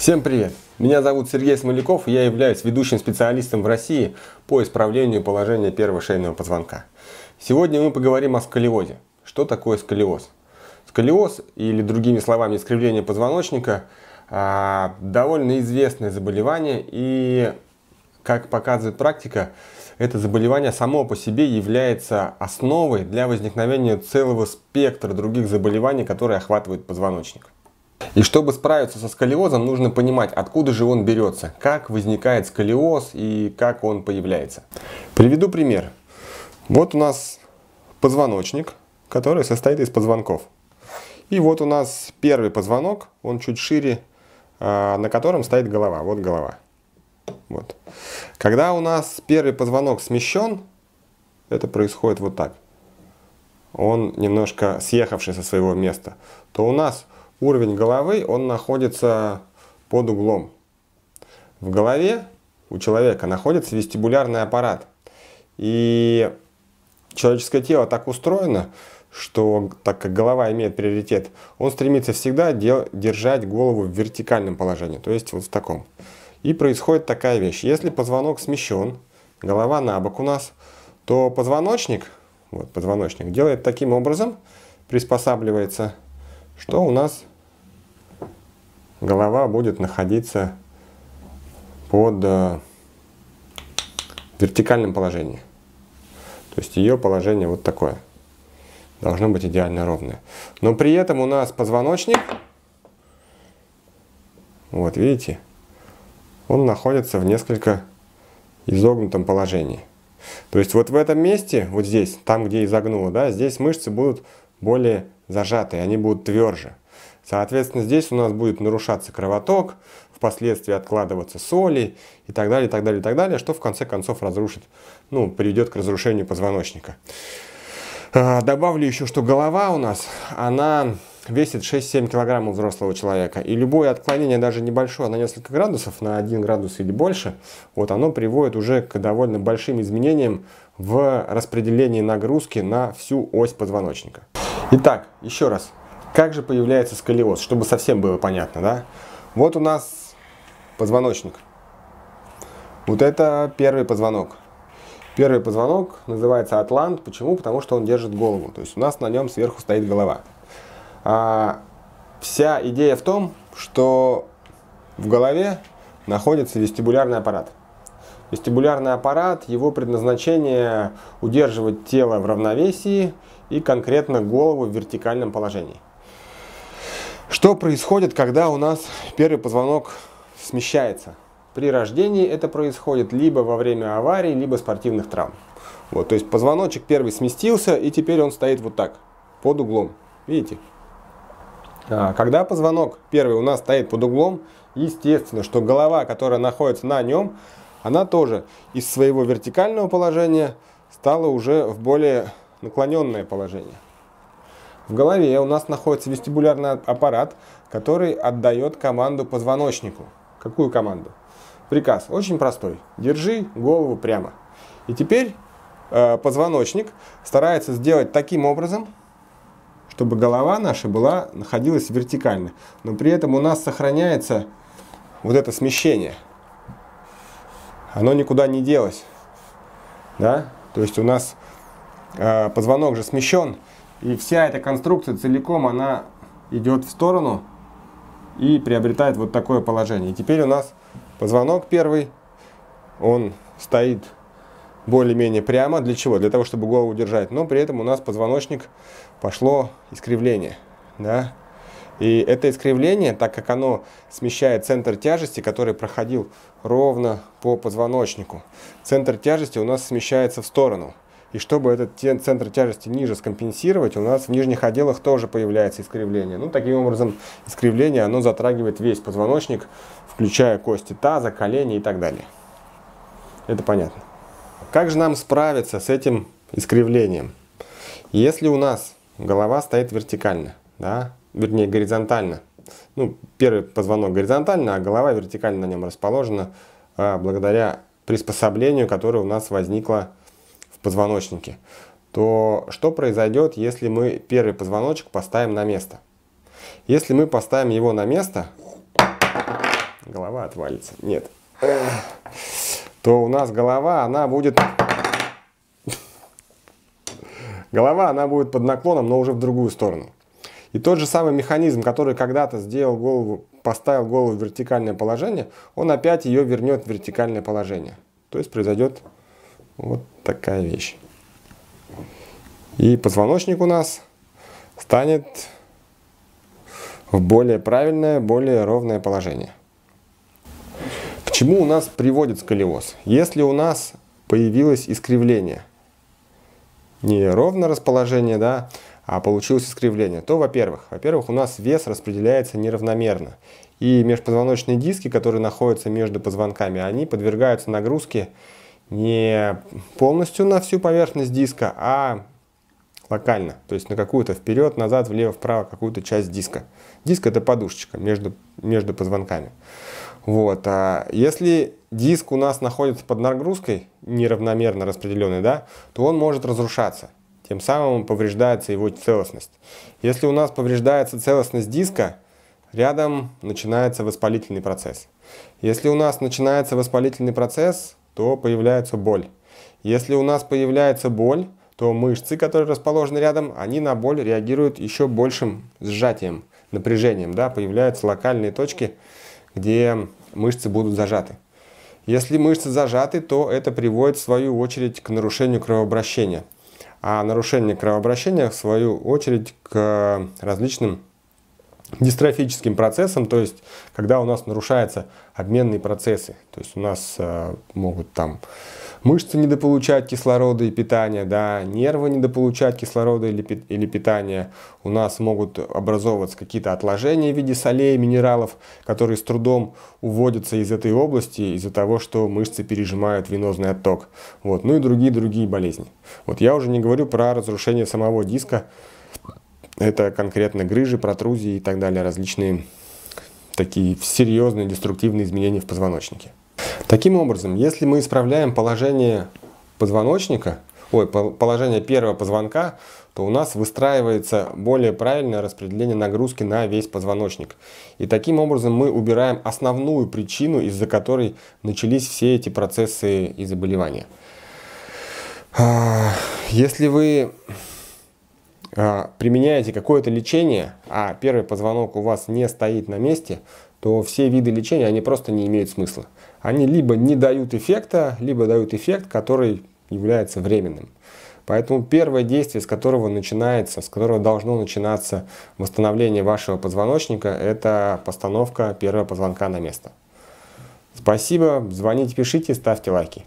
Всем привет! Меня зовут Сергей Смоляков, и я являюсь ведущим специалистом в России по исправлению положения первого шейного позвонка. Сегодня мы поговорим о сколиозе. Что такое сколиоз? Сколиоз, или другими словами искривление позвоночника, а, довольно известное заболевание, и, как показывает практика, это заболевание само по себе является основой для возникновения целого спектра других заболеваний, которые охватывают позвоночник. И чтобы справиться со сколиозом, нужно понимать, откуда же он берется, как возникает сколиоз и как он появляется. Приведу пример. Вот у нас позвоночник, который состоит из позвонков. И вот у нас первый позвонок, он чуть шире, а, на котором стоит голова. Вот голова. Вот. Когда у нас первый позвонок смещен, это происходит вот так. Он немножко съехавший со своего места, то у нас уровень головы, он находится под углом. В голове у человека находится вестибулярный аппарат. И человеческое тело так устроено, что так как голова имеет приоритет, он стремится всегда держать голову в вертикальном положении, то есть вот в таком. И происходит такая вещь. Если позвонок смещен, голова на бок у нас, то позвоночник, вот позвоночник, делает таким образом, приспосабливается, что у нас голова будет находиться под э, вертикальным положением. То есть ее положение вот такое. Должно быть идеально ровное. Но при этом у нас позвоночник, вот видите, он находится в несколько изогнутом положении. То есть вот в этом месте, вот здесь, там где изогнуло, да, здесь мышцы будут более зажатые, они будут тверже. Соответственно, здесь у нас будет нарушаться кровоток, впоследствии откладываться соли и так далее, и так далее, и так далее, что в конце концов разрушит, ну, приведет к разрушению позвоночника. А, добавлю еще, что голова у нас, она весит 6-7 килограммов взрослого человека. И любое отклонение, даже небольшое, на несколько градусов, на 1 градус или больше, вот оно приводит уже к довольно большим изменениям в распределении нагрузки на всю ось позвоночника. Итак, еще раз, как же появляется сколиоз, чтобы совсем было понятно, да? Вот у нас позвоночник. Вот это первый позвонок. Первый позвонок называется атлант. Почему? Потому что он держит голову. То есть у нас на нем сверху стоит голова. А, вся идея в том, что в голове находится вестибулярный аппарат. Вестибулярный аппарат, его предназначение удерживать тело в равновесии и конкретно голову в вертикальном положении. Что происходит, когда у нас первый позвонок смещается? При рождении это происходит либо во время аварии, либо спортивных травм. Вот, то есть позвоночек первый сместился, и теперь он стоит вот так, под углом. Видите? А, когда позвонок первый у нас стоит под углом, естественно, что голова, которая находится на нем, она тоже из своего вертикального положения стала уже в более наклоненное положение. В голове у нас находится вестибулярный аппарат, который отдает команду позвоночнику. Какую команду? Приказ очень простой. Держи голову прямо. И теперь э, позвоночник старается сделать таким образом, чтобы голова наша была, находилась вертикально. Но при этом у нас сохраняется вот это смещение. Оно никуда не делось. Да? То есть у нас э, позвонок же смещен, и вся эта конструкция целиком, она идет в сторону и приобретает вот такое положение. И теперь у нас позвонок первый, он стоит более-менее прямо. Для чего? Для того, чтобы голову держать. Но при этом у нас позвоночник пошло искривление. Да? И это искривление, так как оно смещает центр тяжести, который проходил ровно по позвоночнику, центр тяжести у нас смещается в сторону. И чтобы этот центр тяжести ниже скомпенсировать, у нас в нижних отделах тоже появляется искривление. Ну, таким образом, искривление, оно затрагивает весь позвоночник, включая кости таза, колени и так далее. Это понятно. Как же нам справиться с этим искривлением? Если у нас голова стоит вертикально, да, вернее горизонтально, ну, первый позвонок горизонтально, а голова вертикально на нем расположена, а, благодаря приспособлению, которое у нас возникло позвоночнике, то что произойдет, если мы первый позвоночек поставим на место? Если мы поставим его на место, голова отвалится. Нет. То у нас голова, она будет... Голова, она будет под наклоном, но уже в другую сторону. И тот же самый механизм, который когда-то сделал голову, поставил голову в вертикальное положение, он опять ее вернет в вертикальное положение. То есть произойдет вот такая вещь. И позвоночник у нас станет в более правильное, более ровное положение. К чему у нас приводит сколиоз? Если у нас появилось искривление, не ровное расположение, да, а получилось искривление, то, во-первых, во-первых, у нас вес распределяется неравномерно. И межпозвоночные диски, которые находятся между позвонками, они подвергаются нагрузке не полностью на всю поверхность диска, а локально, то есть на какую-то вперед, назад, влево, вправо, какую-то часть диска. Диск это подушечка между, между позвонками. Вот. А если диск у нас находится под нагрузкой, неравномерно распределенный, да, то он может разрушаться. Тем самым повреждается его целостность. Если у нас повреждается целостность диска, рядом начинается воспалительный процесс. Если у нас начинается воспалительный процесс, то появляется боль. Если у нас появляется боль, то мышцы, которые расположены рядом, они на боль реагируют еще большим сжатием, напряжением. Да? Появляются локальные точки, где мышцы будут зажаты. Если мышцы зажаты, то это приводит в свою очередь к нарушению кровообращения. А нарушение кровообращения в свою очередь к различным дистрофическим процессам, то есть когда у нас нарушаются обменные процессы, то есть у нас э, могут там мышцы недополучать кислорода и питания, да, нервы недополучать кислорода или, или питания, у нас могут образовываться какие-то отложения в виде солей, минералов, которые с трудом уводятся из этой области из-за того, что мышцы пережимают венозный отток, вот, ну и другие-другие болезни. Вот я уже не говорю про разрушение самого диска, это конкретно грыжи, протрузии и так далее, различные такие серьезные деструктивные изменения в позвоночнике. Таким образом, если мы исправляем положение позвоночника, ой, положение первого позвонка, то у нас выстраивается более правильное распределение нагрузки на весь позвоночник. И таким образом мы убираем основную причину, из-за которой начались все эти процессы и заболевания. А, если вы применяете какое-то лечение, а первый позвонок у вас не стоит на месте, то все виды лечения, они просто не имеют смысла. Они либо не дают эффекта, либо дают эффект, который является временным. Поэтому первое действие, с которого начинается, с которого должно начинаться восстановление вашего позвоночника, это постановка первого позвонка на место. Спасибо, звоните, пишите, ставьте лайки.